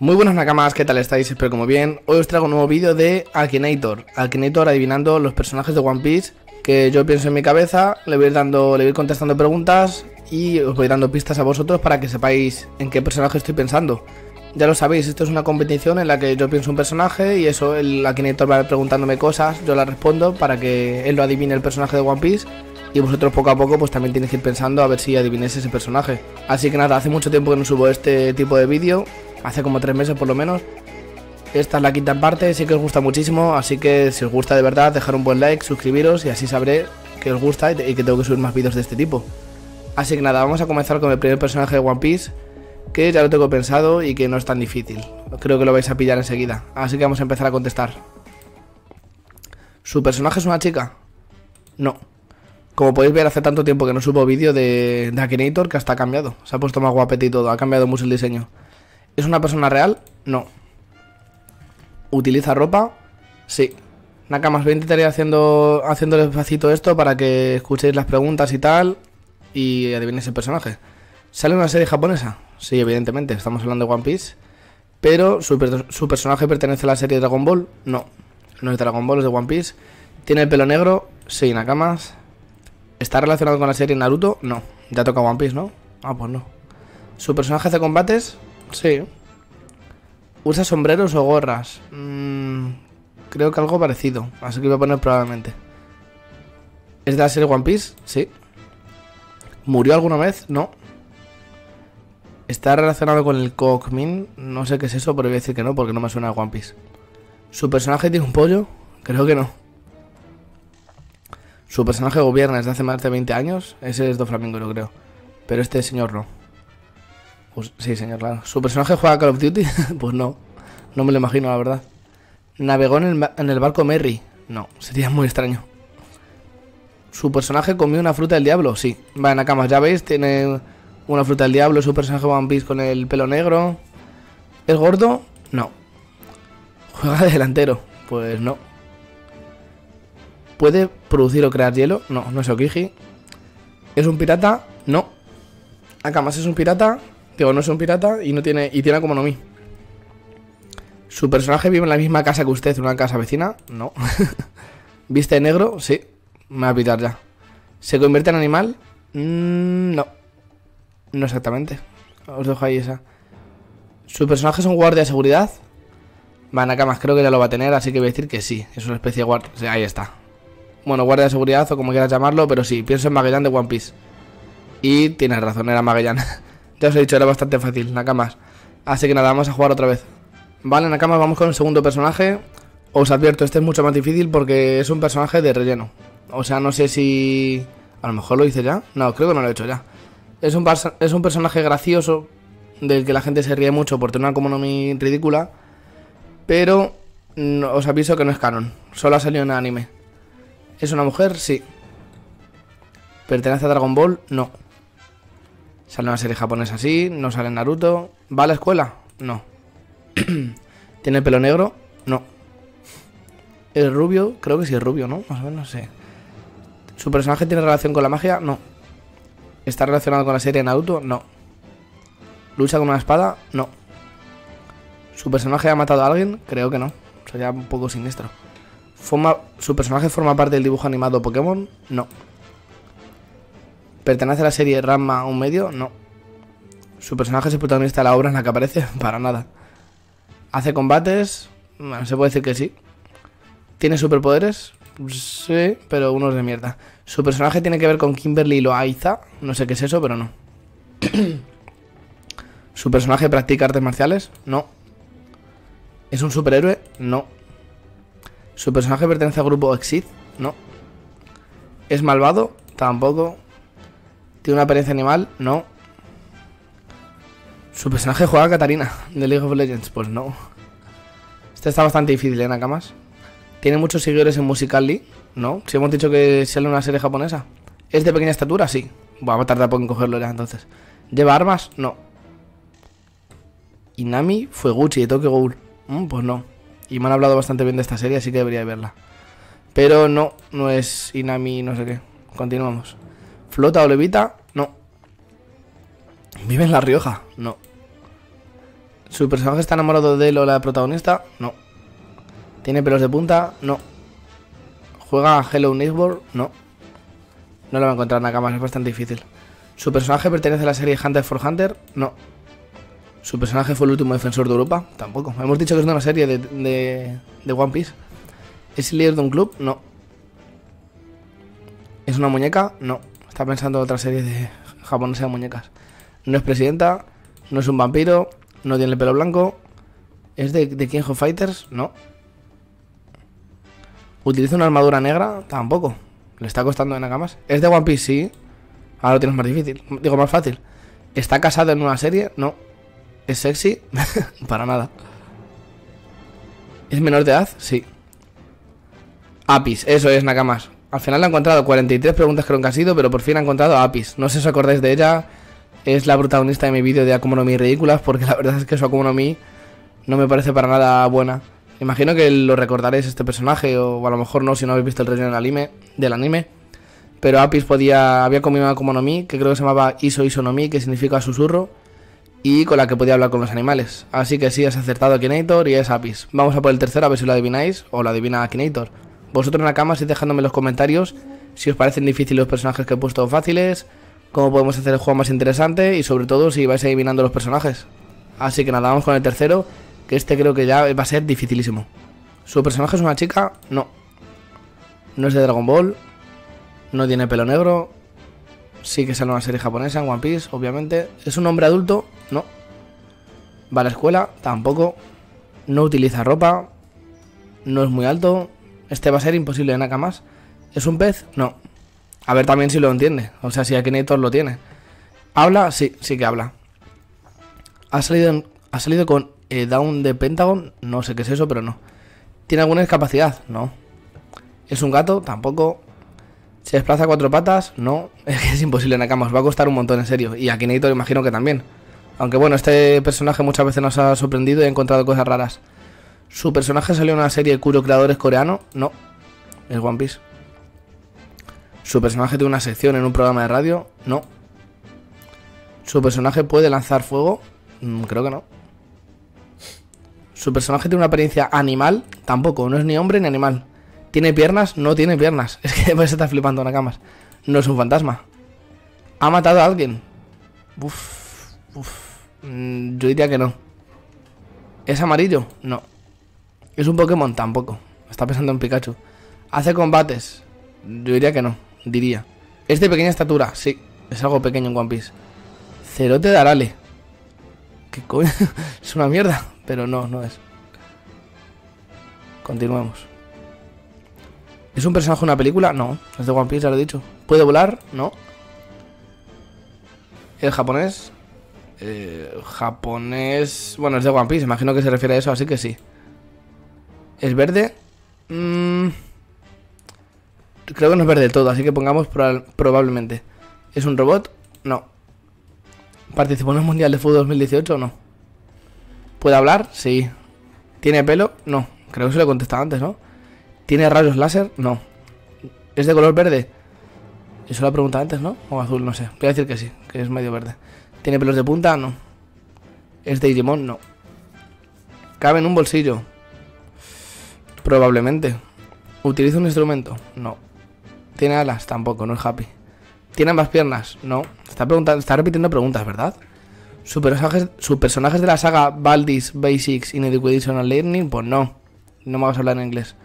Muy buenas nakamas, ¿qué tal estáis? Espero como bien. Hoy os traigo un nuevo vídeo de Akinator. Akinator adivinando los personajes de One Piece que yo pienso en mi cabeza, le voy dando, le voy contestando preguntas y os voy dando pistas a vosotros para que sepáis en qué personaje estoy pensando. Ya lo sabéis, esto es una competición en la que yo pienso un personaje y eso, el Akinator va preguntándome cosas, yo las respondo para que él lo adivine el personaje de One Piece y vosotros poco a poco pues también tenéis que ir pensando a ver si adivinéis ese personaje. Así que nada, hace mucho tiempo que no subo este tipo de vídeo, hace como tres meses por lo menos. Esta es la quinta parte, sí que os gusta muchísimo, así que si os gusta de verdad, dejar un buen like, suscribiros y así sabré que os gusta y que tengo que subir más vídeos de este tipo. Así que nada, vamos a comenzar con el primer personaje de One Piece, que ya lo tengo pensado y que no es tan difícil. Creo que lo vais a pillar enseguida, así que vamos a empezar a contestar. ¿Su personaje es una chica? No. Como podéis ver, hace tanto tiempo que no subo vídeo de, de que hasta ha cambiado. Se ha puesto más guapete y todo, ha cambiado mucho el diseño. ¿Es una persona real? No. ¿Utiliza ropa? Sí. Nakamas, voy a intentar ir haciendo, haciendo despacito esto para que escuchéis las preguntas y tal y adivinéis el personaje. ¿Sale una serie japonesa? Sí, evidentemente, estamos hablando de One Piece. Pero su, su personaje pertenece a la serie Dragon Ball? No. No es Dragon Ball, es de One Piece. ¿Tiene el pelo negro? Sí, Nakamas. ¿Está relacionado con la serie Naruto? No. Ya toca One Piece, ¿no? Ah, pues no. ¿Su personaje hace combates? Sí. ¿Usa sombreros o gorras? Mm, creo que algo parecido. Así que voy a poner probablemente. ¿Es de la serie One Piece? Sí. ¿Murió alguna vez? No. ¿Está relacionado con el Kokmin? No sé qué es eso, pero voy a decir que no porque no me suena a One Piece. ¿Su personaje tiene un pollo? Creo que no. ¿Su personaje gobierna desde hace más de 20 años? Ese es Doflamingo, lo creo. Pero este señor no. Pues, sí, señor, claro. ¿Su personaje juega Call of Duty? pues no. No me lo imagino, la verdad. ¿Navegó en el, barco Merry? No, sería muy extraño. ¿Su personaje comió una fruta del diablo? Sí. Va en la cama, ya veis, tiene una fruta del diablo. Su personaje One Piece con el pelo negro. ¿Es gordo? No. ¿Juega de delantero? Pues no. ¿Puede producir o crear hielo? No, no es Okiji. ¿Es un pirata? No. Akamas es un pirata. Digo, no es un pirata y no tiene. Y tiene como no mí. ¿Su personaje vive en la misma casa que usted, en una casa vecina? No. ¿Viste de negro? Sí. Me va a pitar ya. ¿Se convierte en animal? Mm, no. No exactamente. Os dejo ahí esa. ¿Su personaje es un guardia de seguridad? Nakamas creo que ya lo va a tener, así que voy a decir que sí. Es una especie de guardia. ahí está. Bueno, guardia de seguridad o como quieras llamarlo, pero sí, pienso en Magellan de One Piece. Y tienes razón, era Magellan. Ya os he dicho, era bastante fácil, Nakamas. Así que nada, vamos a jugar otra vez. Vale, Nakamas, vamos con el segundo personaje. Os advierto, este es mucho más difícil porque es un personaje de relleno. O sea, no sé si... A lo mejor lo hice ya. No, creo que no lo he hecho ya. Es un, es un personaje gracioso, del que la gente se ríe mucho por tener una economía ridícula. Pero os aviso que no es canon. Solo ha salido en anime. ¿Es una mujer? Sí. ¿Pertenece a Dragon Ball? No. Sale una serie japonesa así, no sale Naruto. ¿Va a la escuela? No. ¿Tiene pelo negro? No. ¿Es rubio? Creo que sí es rubio, ¿no? Más o menos, sí. ¿Su personaje tiene relación con la magia? No. ¿Está relacionado con la serie Naruto? No. ¿Lucha con una espada? No. ¿Su personaje ha matado a alguien? Creo que no. Sería un poco siniestro. ¿Su personaje forma parte del dibujo animado Pokémon? No. ¿Pertenece a la serie Rama un medio? No. ¿Su personaje es el protagonista de la obra en la que aparece? Para nada. ¿Hace combates? Bueno, se puede decir que sí. ¿Tiene superpoderes? Sí, pero unos de mierda. ¿Su personaje tiene que ver con Kimberly Loaiza? No sé qué es eso, pero no. ¿Su personaje practica artes marciales? No. ¿Es un superhéroe? No. ¿Su personaje pertenece al grupo Exit? No. ¿Es malvado? Tampoco. ¿Tiene una apariencia animal? No. ¿Su personaje juega a Katarina de League of Legends? Pues no. Este está bastante difícil, ¿eh, Nakamas? ¿Tiene muchos seguidores en Musical.ly? No. Si hemos dicho que sale una serie japonesa. ¿Es de pequeña estatura? Sí. Vamos a tardar poco en cogerlo ya, entonces. ¿Lleva armas? No. Inami fue Gucci de Tokyo Ghoul. Mm, pues no. Y me han hablado bastante bien de esta serie, así que debería verla. Pero no, no es Inami no sé qué. Continuamos. ¿Flota o levita? No. ¿Vive en La Rioja? No. ¿Su personaje está enamorado de él o la protagonista? No. ¿Tiene pelos de punta? No. ¿Juega a Hello Neighbor? No. No lo va a encontrar en la cama, es bastante difícil. ¿Su personaje pertenece a la serie Hunter for Hunter? No. ¿Su personaje fue el último defensor de Europa? Tampoco. Hemos dicho que es de una serie de, de, de One Piece. ¿Es el líder de un club? No. ¿Es una muñeca? No. Está pensando en otra serie de japonesa de muñecas. No es presidenta, no es un vampiro, no tiene el pelo blanco. ¿Es de, de King of Fighters? No. ¿Utiliza una armadura negra? Tampoco. Le está costando en Nakamas. ¿Es de One Piece? Sí. Ahora lo tienes más difícil. Digo, más fácil. ¿Está casado en una serie? No. ¿Es sexy? Para nada. ¿Es menor de edad? Sí. Apis, eso es Nakamas. Al final le ha encontrado 43 preguntas creo que ha sido, pero por fin ha encontrado a Apis. No sé si os acordáis de ella. Es la protagonista de mi vídeo de Akuma no Mi ridículas, porque la verdad es que su Akuma no Mi no me parece para nada buena. Imagino que lo recordaréis este personaje, o a lo mejor no si no habéis visto el relleno del anime. Del anime. Pero Apis podía, había comido una Akuma no Mi, que creo que se llamaba Iso Iso no Mi, que significa susurro, y con la que podía hablar con los animales. Así que sí, has acertado Akinator y es Apis. Vamos a por el tercero a ver si lo adivináis, o lo adivina Akinator. Vosotros en la cama, si dejándome en los comentarios si os parecen difíciles los personajes que he puesto fáciles, cómo podemos hacer el juego más interesante y sobre todo si vais adivinando los personajes. Así que nada, vamos con el tercero, que este creo que ya va a ser dificilísimo. ¿Su personaje es una chica? No. No es de Dragon Ball. No tiene pelo negro. Sí que sale una serie japonesa en One Piece, obviamente. ¿Es un hombre adulto? No. ¿Va a la escuela? Tampoco. No utiliza ropa. No es muy alto. Este va a ser imposible de Nakamas. ¿Es un pez? No. A ver también si lo entiende. O sea, si Akinator lo tiene. ¿Habla? Sí, sí que habla. ¿Ha salido, ha salido con eh, Down de Pentagon? No sé qué es eso, pero no. ¿Tiene alguna discapacidad? No. ¿Es un gato? Tampoco. ¿Se desplaza cuatro patas? No. Es que es imposible Nakamas. Va a costar un montón, en serio. Y Akinator imagino que también. Aunque bueno, este personaje muchas veces nos ha sorprendido y ha encontrado cosas raras. ¿Su personaje salió en una serie cuyo creador es coreano? No. Es One Piece. ¿Su personaje tiene una sección en un programa de radio? No. ¿Su personaje puede lanzar fuego? Mm, creo que no. ¿Su personaje tiene una apariencia animal? Tampoco. No es ni hombre ni animal. ¿Tiene piernas? No tiene piernas. Es que se está flipando en camas. No es un fantasma. ¿Ha matado a alguien? Uf, uf. Mm, yo diría que no. ¿Es amarillo? No. ¿Es un Pokémon? Tampoco. Está pensando en Pikachu. ¿Hace combates? Yo diría que no. Diría. ¿Es de pequeña estatura? Sí. Es algo pequeño en One Piece. Cerote de Arale. ¿Qué coño? es una mierda. Pero no, no es. Continuemos. ¿Es un personaje de una película? No. Es de One Piece, ya lo he dicho. ¿Puede volar? No. ¿Es japonés? Eh, japonés... Bueno, es de One Piece. Imagino que se refiere a eso, así que sí. ¿Es verde? Mm, creo que no es verde todo, así que pongamos probablemente. ¿Es un robot? No. ¿Participó en el Mundial de Fútbol 2018 o no? ¿Puede hablar? Sí. ¿Tiene pelo? No. Creo que se lo he contestado antes, ¿no? ¿Tiene rayos láser? No. ¿Es de color verde? Eso lo preguntado antes, ¿no? O azul, no sé. Voy a decir que sí, que es medio verde. ¿Tiene pelos de punta? No. ¿Es de Digimon? No. ¿Cabe en un bolsillo? Probablemente. ¿Utiliza un instrumento? No. ¿Tiene alas? Tampoco, no es happy. ¿Tiene ambas piernas? No. Está, preguntando, está repitiendo preguntas, ¿verdad? ¿Su personaje, ¿Su personaje es de la saga Baldis Basics in Educational Learning? Pues no. No me vas a hablar en inglés.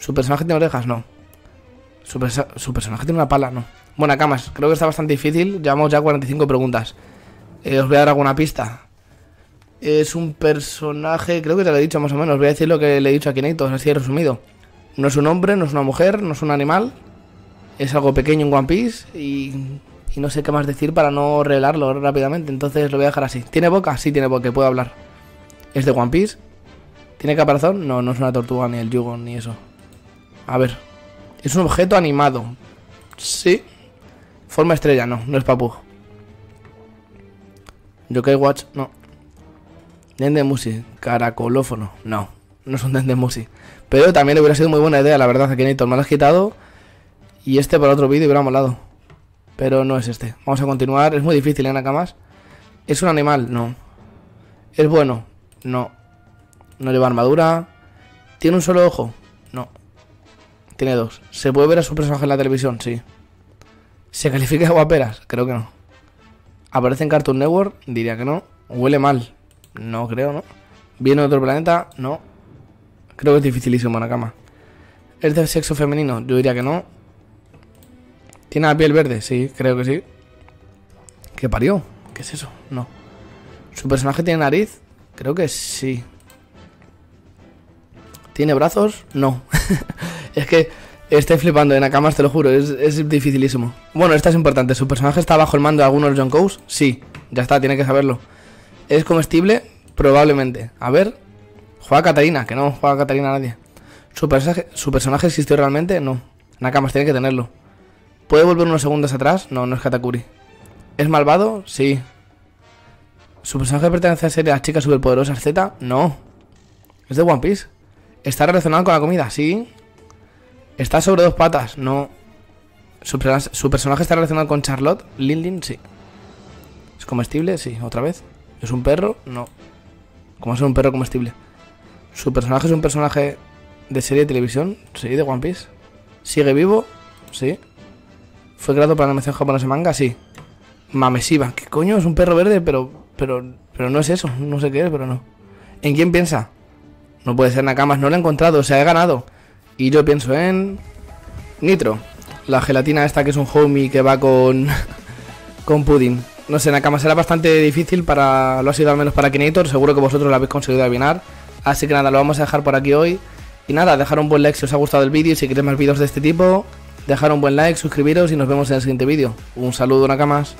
¿Su personaje tiene orejas? No. ¿Su, su personaje tiene una pala? No. Bueno, camas, creo que está bastante difícil. Llevamos ya 45 preguntas. Eh, os voy a dar alguna pista. Es un personaje, creo que te lo he dicho más o menos. Voy a decir lo que le he dicho a Kinetos, así resumido. No es un hombre, no es una mujer, no es un animal. Es algo pequeño en One Piece y, y no sé qué más decir para no revelarlo rápidamente. Entonces lo voy a dejar así. ¿Tiene boca? Sí, tiene boca, puede hablar. ¿Es de One Piece? ¿Tiene caparazón? No, no es una tortuga, ni el yugo, ni eso. A ver. Es un objeto animado. Sí. Forma estrella, no, no es papu. Yokai Watch, no. Dendemusi, caracolófono. No, no es un Dendemusi. Pero también hubiera sido muy buena idea, la verdad, que Nator me lo has quitado. Y este para otro vídeo hubiera molado. Pero no es este. Vamos a continuar. Es muy difícil, ¿eh, Nakamas? ¿Es un animal? No. ¿Es bueno? No. No lleva armadura. ¿Tiene un solo ojo? No. Tiene dos. ¿Se puede ver a su personaje en la televisión? Sí. ¿Se califica de guaperas? Creo que no. ¿Aparece en Cartoon Network? Diría que no. ¿Huele mal? No creo, ¿no? ¿Viene de otro planeta? No. Creo que es dificilísimo la cama. ¿Es de sexo femenino? Yo diría que no. ¿Tiene la piel verde? Sí, creo que sí. ¿Qué parió? ¿Qué es eso? No. ¿Su personaje tiene nariz? Creo que sí. ¿Tiene brazos? No. es que estoy flipando en Nakamas, te lo juro. Es, es, dificilísimo. Bueno, esta es importante. ¿Su personaje está bajo el mando de algunos John? Sí. Ya está, tiene que saberlo. ¿Es comestible? Probablemente. A ver. Juega Catarina, que no juega Catarina nadie. ¿Su personaje, ¿Su personaje existió realmente? No. Nakamas tiene que tenerlo. ¿Puede volver unos segundos atrás? No, no es Katakuri. ¿Es malvado? Sí. ¿Su personaje pertenece a la serie Las chicas superpoderosas Z? No. ¿Es de One Piece? ¿Está relacionado con la comida? Sí. ¿Está sobre dos patas? No. ¿Su, personaje está relacionado con Charlotte? Lindin? Sí. ¿Es comestible? Sí. ¿Otra vez? ¿Es un perro? No. ¿Cómo es un perro comestible? ¿Su personaje es un personaje de serie de televisión? Sí, de One Piece. ¿Sigue vivo? Sí. ¿Fue creado para la animación japonesa manga? Sí. Mamesiva. ¿Qué coño? Es un perro verde, pero, pero, pero no es eso. No sé qué es, pero no. ¿En quién piensa? No puede ser Nakamas, no lo he encontrado, o sea, he ganado. Y yo pienso en. Nitro. La gelatina esta que es un homie que va con. con pudding. No sé, Nakamas era bastante difícil para. Lo ha sido al menos para Kinator. Seguro que vosotros lo habéis conseguido adivinar. Así que nada, lo vamos a dejar por aquí hoy. Y nada, dejar un buen like si os ha gustado el vídeo si queréis más vídeos de este tipo. Dejar un buen like, suscribiros y nos vemos en el siguiente vídeo. Un saludo, Nakamas.